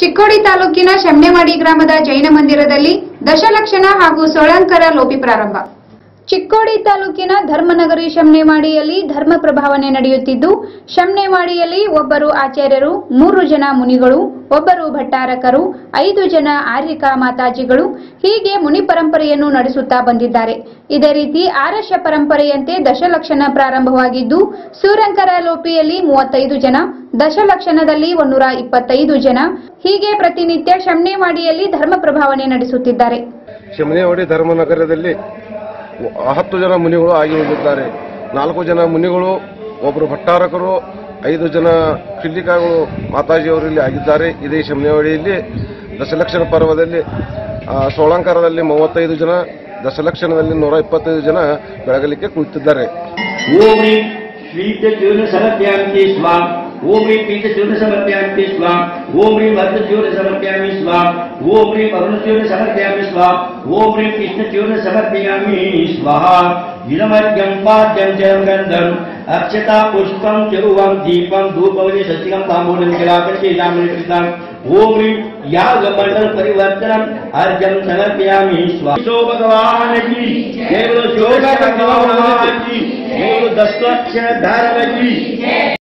ಚಿಕ್ಕೋಡಿ ತಾಲೂಕಿನ ಶೆಮ್ನೆವಾಡಿ ಗ್ರಾಮದ ಜೈನ ಮಂದಿರದಲ್ಲಿ ದಶಲಕ್ಷಣ ಹಾಗೂ ಸೋಳಂಕರ ಲೋಪಿ ಪ್ರಾರಂಭ. ಚಿಕ್ಕೋಡಿ ತಾಲೂಕಿನ ಧರ್ಮನಗರಿ ಶಮ್ನೆವಾಡಿಯಲ್ಲಿ ಧರ್ಮ ಪ್ರಭಾವನೆ ನಡೆಯುತ್ತಿದ್ದು, ಶಮ್ನೆವಾಡಿಯಲ್ಲಿ ಒಬ್ಬರು ಆಚಾರ್ಯರು, ಮೂರು ಜನ ಮುನಿಗಳು, ಒಬ್ಬರು ಭಟ್ಟಾರಕರು, ಐದು ಜನ ಆರ್ಯಿಕಾ ಮಾತಾಜಿಗಳು ಹೀಗೆ ಮುನಿ ಪರಂಪರೆಯನ್ನು ನಡೆಸುತ್ತಾ ಬಂದಿದ್ದಾರೆ. ಇದೇ ರೀತಿ ಆರಶ ಪರಂಪರೆಯಂತೆ ದಶಲಕ್ಷಣ ಪ್ರಾರಂಭವಾಗಿದ್ದು ಸೂರಂಕರ ಲೋಪಿಯಲ್ಲಿ ಮೂವತ್ತೈದು ಜನ, ದಶಲಕ್ಷಣದಲ್ಲಿ ಒಂದೂರ ಇಪ್ಪತ್ತೈದು ಜನ. ಹೀಗೆ ಪ್ರತಿನಿತ್ಯ ಶಮ್ನೆವಾಡಿಯಲ್ಲಿ ಧರ್ಮ ಪ್ರಭಾವನೆ ನಡೆಸುತ್ತಿದ್ದಾರೆ. ಶಮನೇವಾಡಿ ಧರ್ಮನಗರದಲ್ಲಿ ಹತ್ತು ಜನ ಮುನಿಗಳು ಆಗಿ ಹೋಗಿದ್ದಾರೆ. ನಾಲ್ಕು ಜನ ಮುನಿಗಳು ಒಬ್ಬರು ಭಟ್ಟಾರಕರು, ಐದು ಜನ ಕಿಲ್ಲಿಕಾಗಳು ಮಾತಾಜಿಯವರು ಇಲ್ಲಿ ಆಗಿದ್ದಾರೆ. ಇದೇ ಶಮನೇವಾಡಿಯಲ್ಲಿ ದಶಲಕ್ಷಣ ಪರ್ವದಲ್ಲಿ ಸೋಳಂಕಾರದಲ್ಲಿ ಮೂವತ್ತೈದು ಜನ ದಶಲಕ್ಷಣದಲ್ಲಿ ನೂರ ಇಪ್ಪತ್ತೈದು ಜನ ಬೆಳಗಲಿಕ್ಕೆ ಕುಳಿತಿದ್ದಾರೆ. ओम्री ह्रीं पीतस्योन समर्पयामि स्वाम ओम ह्रीं भद्रस्योन समर्पयामि स्वाम ओम ह्रीं पवनस्योन समर्पयामि स्वाम ओम्री कृष्ण चूर्ण समर्पयामि स्वाहा विलमद्यं पाद्यं च अक्षता पुष्पं चरुवं दीपं धूपवने शशिकं ताम्बूलं जलाकर्षेयामृतम् ओम याग मंडल परिवर्तनम् अर्जन समर्पयामि स्वाहा सो की। जय बोलो की जय बोलो धर्म की।